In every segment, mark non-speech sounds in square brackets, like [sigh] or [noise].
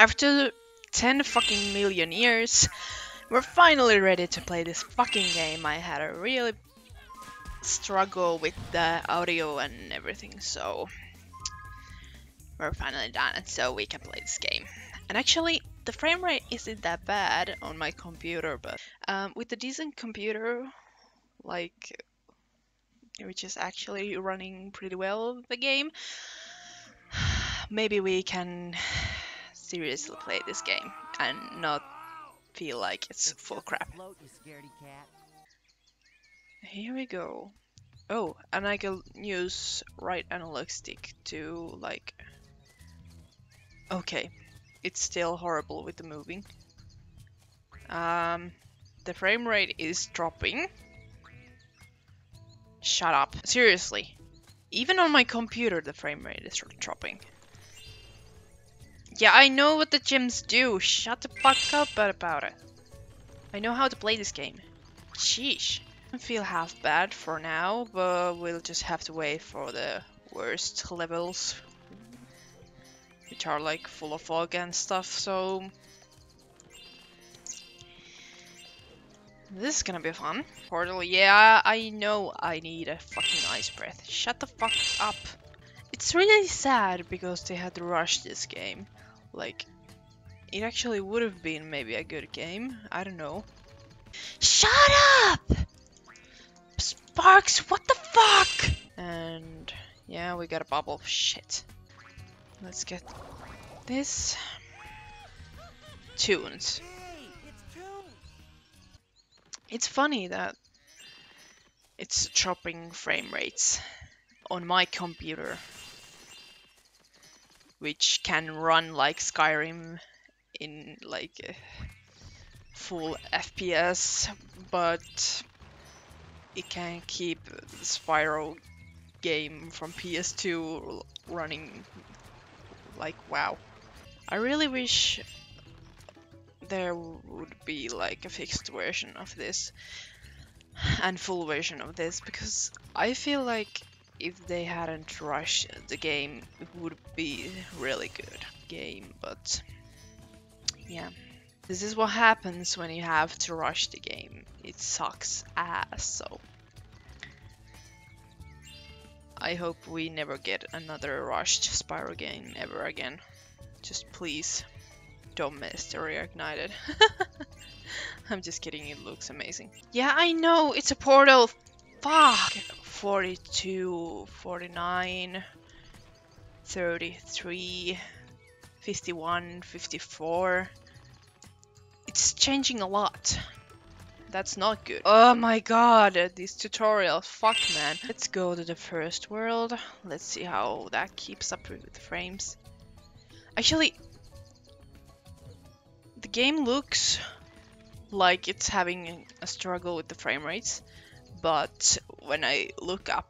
After 10 fucking million years, we're finally ready to play this fucking game. I had a really struggle with the audio and everything, so we're finally done, and so we can play this game. And actually, the frame rate isn't that bad on my computer, but um, with a decent computer, like which is actually running pretty well the game, [sighs] maybe we can seriously play this game and not feel like it's full crap. Here we go. Oh, and I can use right analog stick to like... Okay, it's still horrible with the moving. Um, the frame rate is dropping. Shut up. Seriously. Even on my computer the frame rate is dropping. Yeah, I know what the gyms do. Shut the fuck up about it. I know how to play this game. Sheesh. I feel half bad for now, but we'll just have to wait for the worst levels. Which are like full of fog and stuff, so... This is gonna be fun. Portal, yeah, I know I need a fucking ice breath. Shut the fuck up. It's really sad because they had to rush this game. Like, it actually would have been maybe a good game. I don't know. Shut up! Sparks, what the fuck? And yeah, we got a bubble. Of shit. Let's get this. Tunes. It's funny that it's dropping frame rates on my computer which can run like Skyrim in like eh, full FPS, but it can keep the Spyro game from PS2 running like wow. I really wish there would be like a fixed version of this and full version of this because I feel like if they hadn't rushed the game, it would be really good game, but yeah. This is what happens when you have to rush the game. It sucks ass, so. I hope we never get another rushed Spyro game ever again. Just please, don't mess the reignited. [laughs] I'm just kidding, it looks amazing. Yeah, I know, it's a portal. Fuck! 42, 49, 33, 51, 54. It's changing a lot. That's not good. Oh my god, these tutorials. Fuck, man. Let's go to the first world. Let's see how that keeps up with the frames. Actually, the game looks like it's having a struggle with the frame rates but when I look up,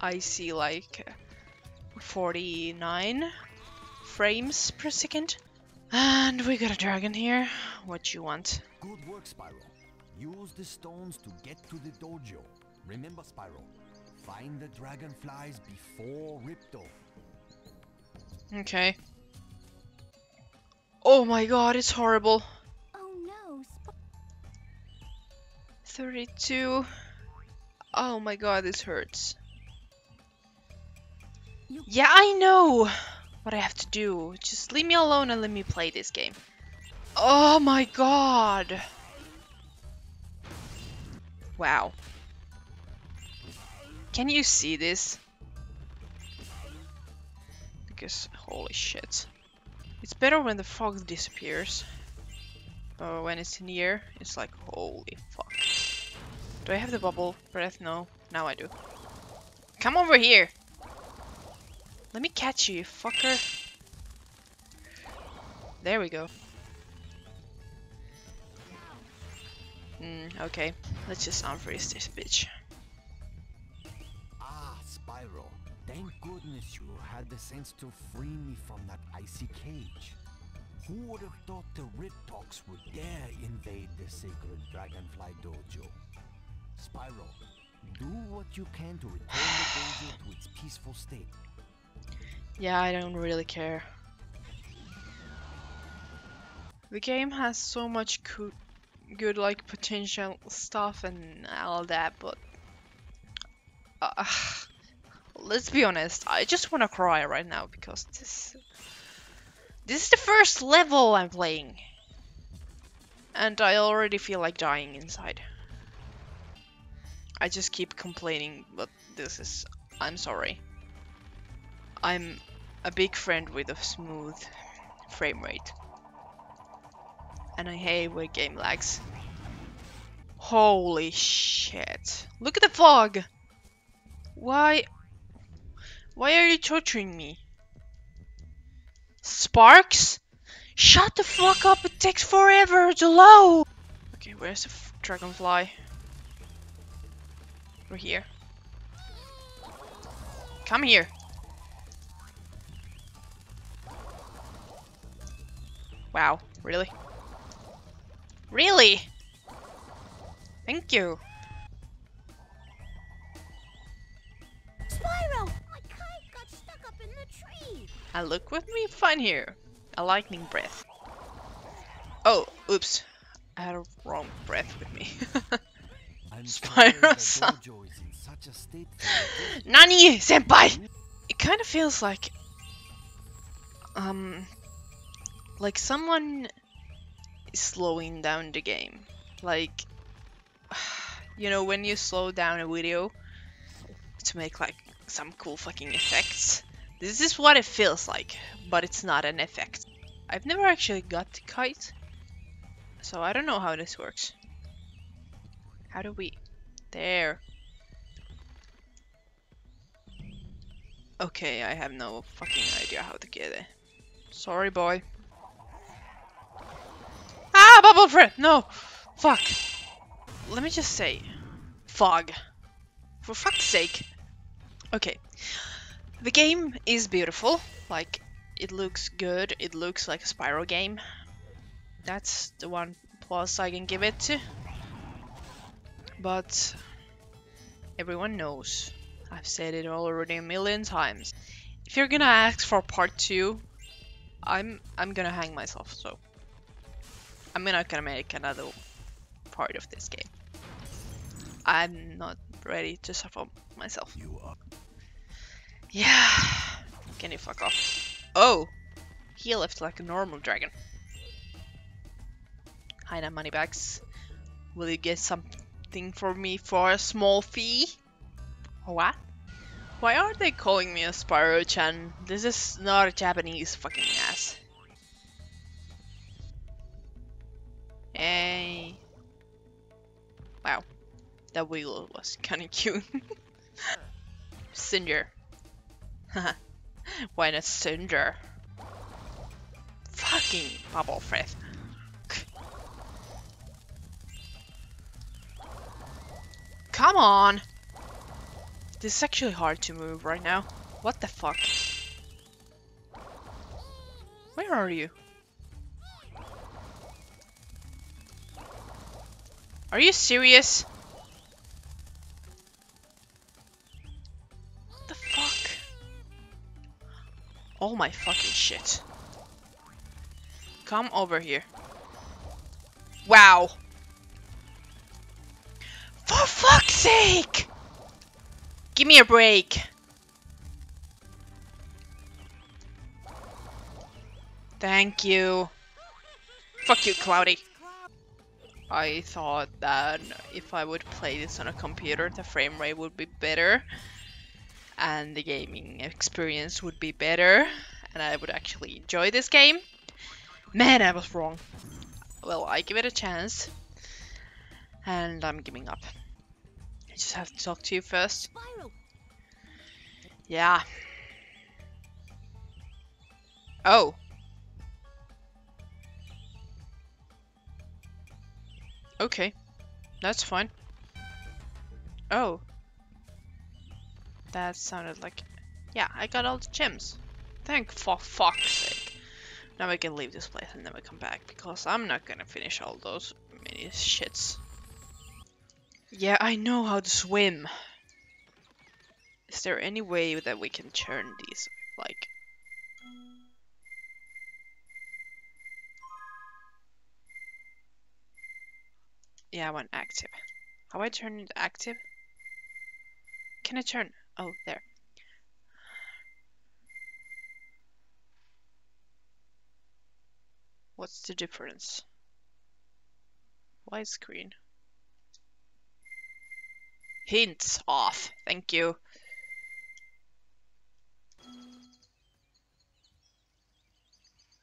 I see like 49 frames per second. And we got a dragon here. What you want? Good work, Spyro. Use the stones to get to the dojo. Remember, Spyro, find the dragonflies before Ripto. Okay. Oh my god, it's horrible. 32. Oh my god, this hurts. Yeah, I know what I have to do. Just leave me alone and let me play this game. Oh my god. Wow. Can you see this? Because, holy shit. It's better when the fog disappears. But when it's near, it's like, holy fuck. Do I have the bubble breath? No. Now I do. Come over here! Let me catch you, you fucker. There we go. Mm, okay. Let's just unfreeze this bitch. Ah, Spyro. Thank goodness you had the sense to free me from that icy cage. Who would have thought the Riptocs would dare invade the sacred Dragonfly Dojo? Spyro, do what you can to return the dojo to its peaceful state. Yeah, I don't really care. The game has so much good, good like potential stuff and all that, but uh, [sighs] let's be honest, I just want to cry right now because this this is the first level I'm playing, and I already feel like dying inside. I just keep complaining, but this is I'm sorry. I'm a big friend with a smooth frame rate and I hate when game lags. Holy shit. Look at the fog! Why? Why are you torturing me? Sparks? Shut the fuck up, it takes forever to load! Okay, where's the dragonfly? We're here. Come here. Wow, really? Really? Thank you. Spyro! My kite got stuck up in the tree! And look with me fun here. A lightning breath. Oh, oops. I had a wrong breath with me. [laughs] I'm Nani, senpai! It kind of feels like, um, like someone is slowing down the game. Like, [sighs] you know, when you slow down a video to make like some cool fucking effects. This is what it feels like, but it's not an effect. I've never actually got the kite, so I don't know how this works. How do we... There. Okay, I have no fucking idea how to get it. Sorry, boy. Ah, bubble friend! No! Fuck. Let me just say. Fog. For fuck's sake. Okay. The game is beautiful. Like, it looks good. It looks like a Spyro game. That's the one plus I can give it to. But everyone knows. I've said it already a million times. If you're gonna ask for part two, I'm I'm gonna hang myself. So I'm not gonna make another part of this game. I'm not ready to suffer myself. You are Yeah. Can you fuck off? Oh, he left like a normal dragon. Hi, now Moneybags. Will you get something for me for a small fee? What? Why are they calling me a Spyro-chan? This is not a Japanese fucking ass. Hey. Wow. That wheel was kinda cute. [laughs] Cinder. [laughs] Why not Cinder? Fucking bubble. Come on! This is actually hard to move right now. What the fuck? Where are you? Are you serious? What the fuck? Oh my fucking shit. Come over here. Wow. For fuck's sake! Give me a break. Thank you. Fuck you, Cloudy. I thought that if I would play this on a computer, the frame rate would be better and the gaming experience would be better and I would actually enjoy this game. Man, I was wrong. Well, I give it a chance and I'm giving up. I just have to talk to you first. Yeah. Oh. Okay. That's fine. Oh. That sounded like... Yeah, I got all the gems. Thank for fuck's sake. Now we can leave this place and then we come back because I'm not gonna finish all those mini shits. Yeah, I know how to swim. Is there any way that we can turn these, like... Yeah, I want active. How do I turn it active? Can I turn? Oh, there. What's the difference? why Widescreen. Hints off. Thank you.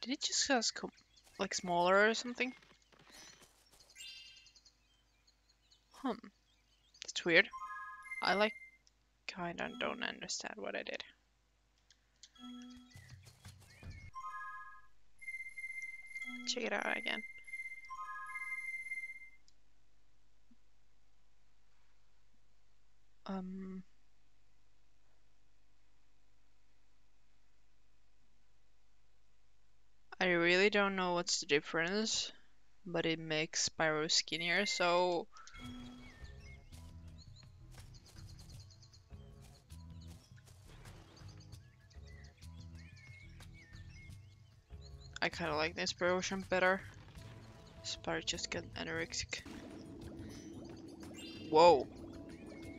Did it just get like smaller or something? Hmm. That's weird. I like kinda don't understand what I did. Check it out again. Um I really don't know what's the difference, but it makes Spyro skinnier, so... I kinda like this version better. Spyro just got anorexic. Whoa.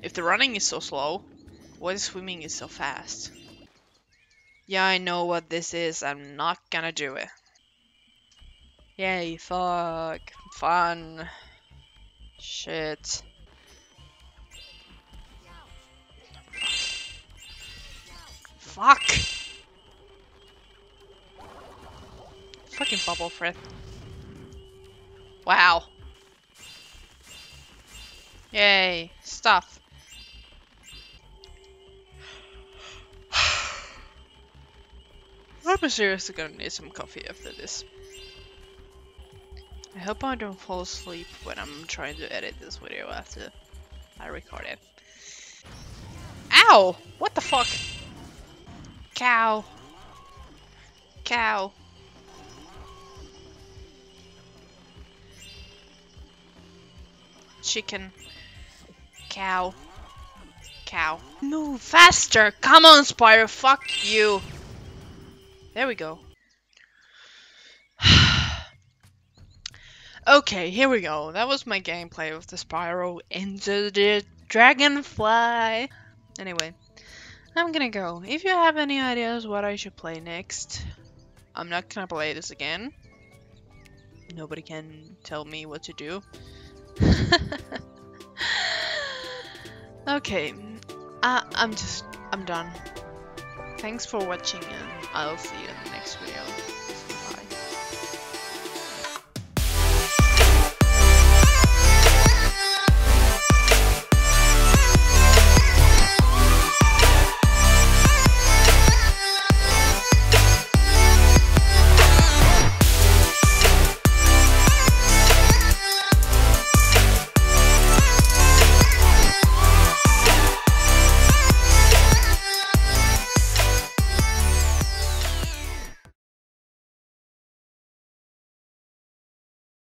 If the running is so slow, why the swimming is so fast? Yeah, I know what this is. I'm not gonna do it. Yay, fuck. Fun. Shit. Fuck! Fucking bubble friend. Wow. Yay, stuff. I'm seriously gonna need some coffee after this. I hope I don't fall asleep when I'm trying to edit this video after I record it. Ow! What the fuck? Cow. Cow. Chicken. Cow. Cow. Move faster! Come on, Spyro! Fuck you! There we go. [sighs] okay, here we go. That was my gameplay of the Spyro Enter the Dragonfly. Anyway, I'm gonna go. If you have any ideas what I should play next, I'm not gonna play this again. Nobody can tell me what to do. [laughs] okay, uh, I'm just, I'm done. Thanks for watching and I'll see you